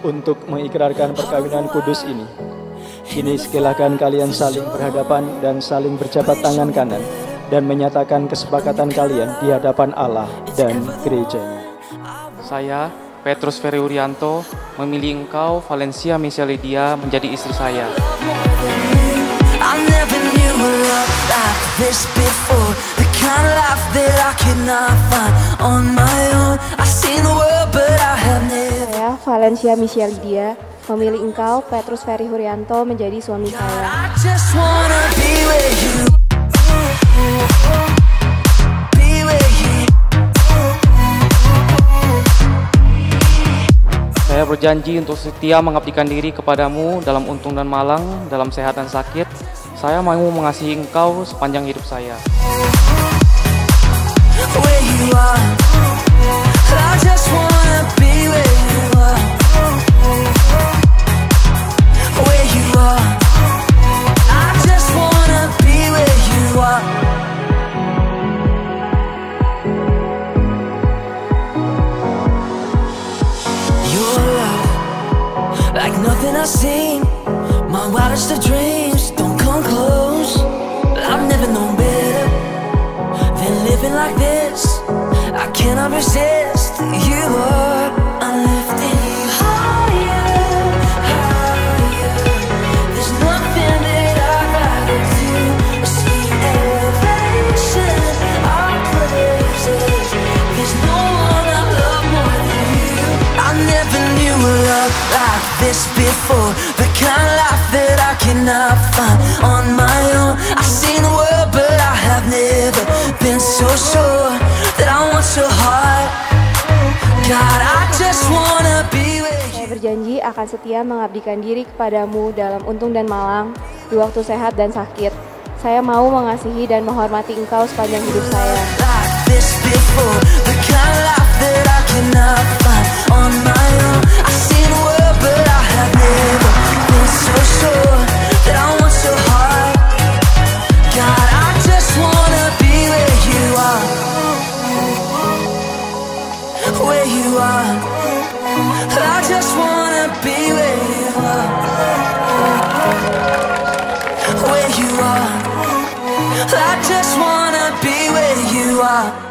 untuk mengikrarkan perkawinan kudus ini. Kini silakan kalian saling berhadapan dan saling berjabat tangan kanan dan menyatakan kesepakatan kalian di hadapan Allah dan gerejanya. Saya, Petrus Ferry Urianto, memilih engkau, Valencia Michelle Lydia, menjadi istri saya. I never knew a love like this before The kind of life that I could not find on my Valencia Michelle Dia, memilih engkau, Petrus Ferry Hurianto, menjadi suami saya. Saya berjanji untuk setia mengabdikan diri kepadamu dalam untung dan malang, dalam sehat dan sakit. Saya mau mengasihi engkau sepanjang hidup saya. Where you are I've seen My wildest of dreams Don't come close I've never known better than living like this. I cannot resist. You are. Like this before. The kind of life that I cannot find on my own. I've seen the world, but I have never been so sure that I want your heart. God, I just wanna be with you. Saya berjanji akan setia mengabdikan diri kepadamu dalam untung dan malang, di waktu sehat dan sakit. Saya mau mengasihi dan menghormati engkau sepanjang hidup saya. like this before. あ。